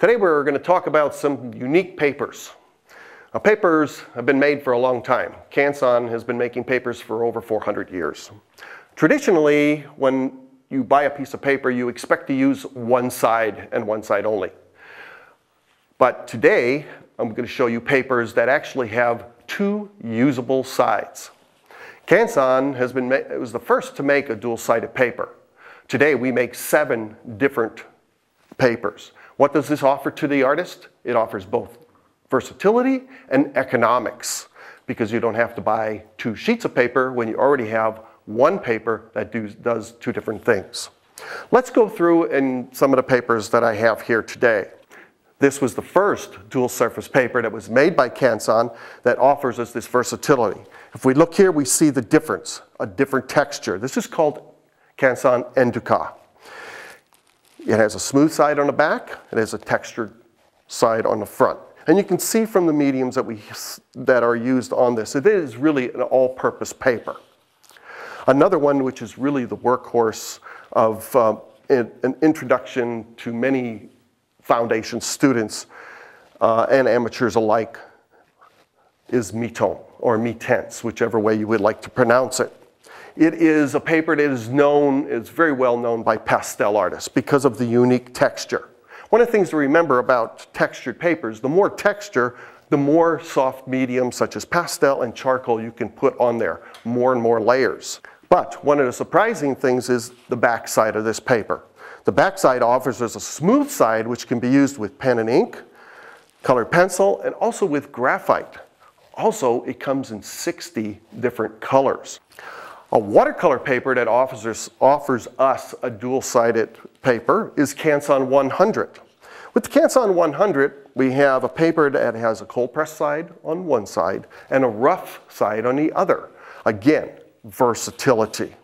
Today we're going to talk about some unique papers. Now, papers have been made for a long time. Canson has been making papers for over 400 years. Traditionally, when you buy a piece of paper, you expect to use one side and one side only. But today, I'm going to show you papers that actually have two usable sides. Canson has been, it was the first to make a dual-sided paper. Today, we make seven different papers. What does this offer to the artist? It offers both versatility and economics because you don't have to buy two sheets of paper when you already have one paper that do, does two different things. Let's go through in some of the papers that I have here today. This was the first dual surface paper that was made by Canson that offers us this versatility. If we look here, we see the difference, a different texture. This is called Canson Enduka. It has a smooth side on the back, it has a textured side on the front. And you can see from the mediums that, we, that are used on this, it is really an all-purpose paper. Another one which is really the workhorse of uh, an introduction to many foundation students uh, and amateurs alike is Meton or Metense, whichever way you would like to pronounce it. It is a paper that is known, is very well known by pastel artists because of the unique texture. One of the things to remember about textured papers, the more texture, the more soft mediums such as pastel and charcoal you can put on there, more and more layers. But one of the surprising things is the back side of this paper. The backside offers us a smooth side which can be used with pen and ink, colored pencil, and also with graphite. Also, it comes in 60 different colors. A watercolor paper that offers us, offers us a dual-sided paper is Canson 100. With the Canson 100, we have a paper that has a cold press side on one side and a rough side on the other. Again, versatility.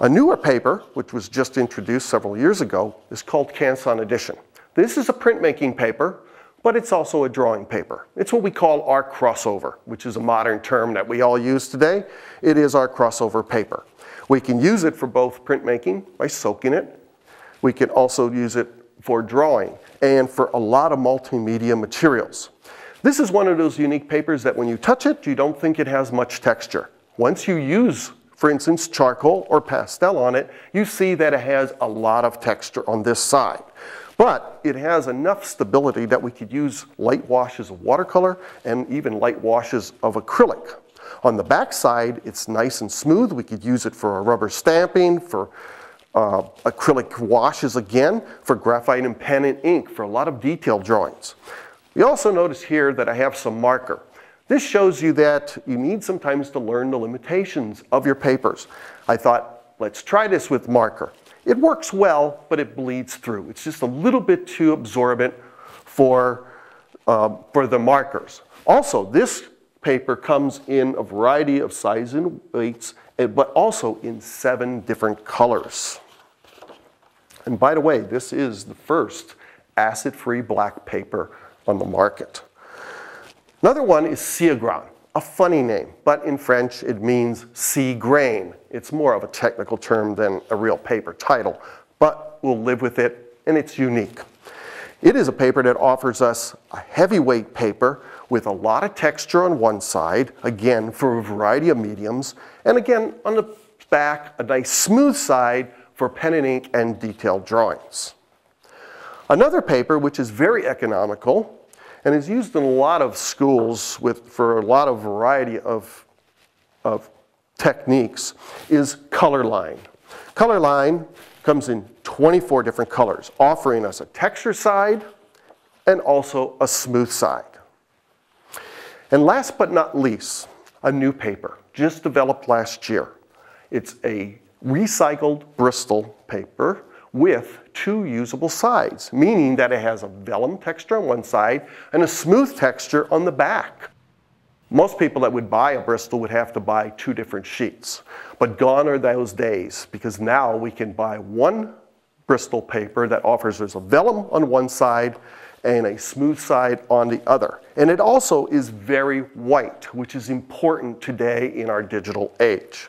A newer paper, which was just introduced several years ago, is called Canson Edition. This is a printmaking paper, but it's also a drawing paper. It's what we call our crossover, which is a modern term that we all use today. It is our crossover paper. We can use it for both printmaking by soaking it. We can also use it for drawing and for a lot of multimedia materials. This is one of those unique papers that when you touch it, you don't think it has much texture. Once you use for instance, charcoal or pastel on it, you see that it has a lot of texture on this side. But it has enough stability that we could use light washes of watercolor and even light washes of acrylic. On the back side, it's nice and smooth. We could use it for a rubber stamping, for uh, acrylic washes again, for graphite and pen and ink, for a lot of detailed drawings. You also notice here that I have some marker. This shows you that you need sometimes to learn the limitations of your papers. I thought, let's try this with marker. It works well, but it bleeds through. It's just a little bit too absorbent for, uh, for the markers. Also, this paper comes in a variety of sizes and weights, eh, but also in seven different colors. And by the way, this is the first acid-free black paper on the market. Another one is C à grain, a funny name, but in French it means sea grain. It's more of a technical term than a real paper title, but we'll live with it and it's unique. It is a paper that offers us a heavyweight paper with a lot of texture on one side, again for a variety of mediums, and again on the back a nice smooth side for pen and ink and detailed drawings. Another paper which is very economical and is used in a lot of schools with, for a lot of variety of, of techniques is Colorline. Color line comes in 24 different colors, offering us a texture side and also a smooth side. And last but not least, a new paper just developed last year. It's a recycled Bristol paper with two usable sides, meaning that it has a vellum texture on one side and a smooth texture on the back. Most people that would buy a Bristol would have to buy two different sheets. But gone are those days because now we can buy one Bristol paper that offers us a vellum on one side and a smooth side on the other. And it also is very white, which is important today in our digital age.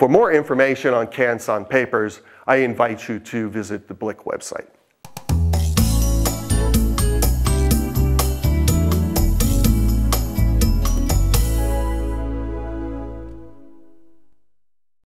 For more information on Canson papers, I invite you to visit the Blick website.